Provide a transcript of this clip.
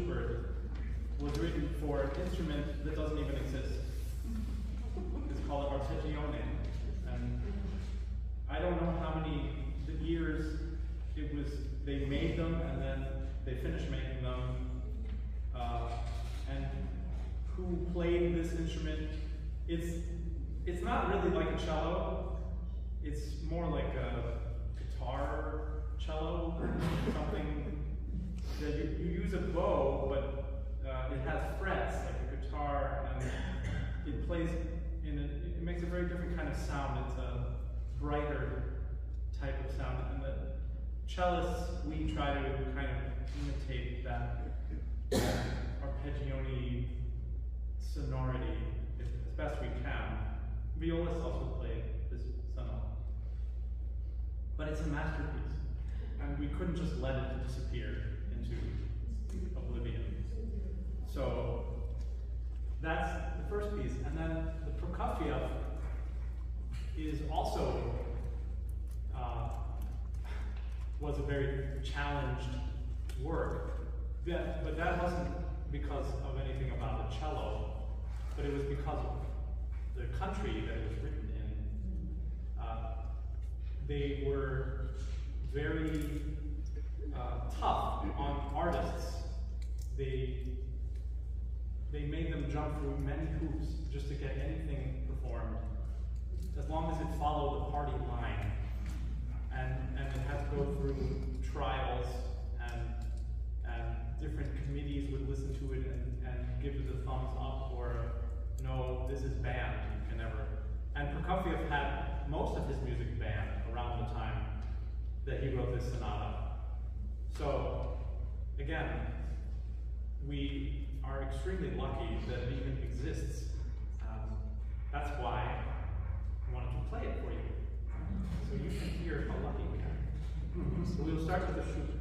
Schubert, was written for an instrument that doesn't even exist. It's called arpeggione. And I don't know how many years it was, they made them and then they finished making them. Uh, and who played this instrument? It's, it's not really like a cello. It's more like a guitar cello or something that you, you use a bow, but uh, it has frets like a guitar, and it plays in a, it makes a very different kind of sound. It's a brighter type of sound, and the cellists we try to kind of imitate that arpeggione sonority as best we can. Violists also play this sonata, but it's a masterpiece, and we couldn't just let it disappear into oblivion. So that's the first piece. And then the Prokofiev is also uh, was a very challenged work. But that wasn't because of anything about the cello, but it was because of the country that it was written in. Uh, they were very uh, tough on artists. They they made them jump through many hoops just to get anything performed, as long as it followed the party line. And, and it had to go through trials, and, and different committees would listen to it and, and give it the thumbs up or no, this is banned, you can never. And Prokofiev had most of his music banned around the time that he wrote this sonata. Again, we are extremely lucky that it even exists. Um, that's why I wanted to play it for you. So you can hear how lucky we are. So we'll start with the Schubert.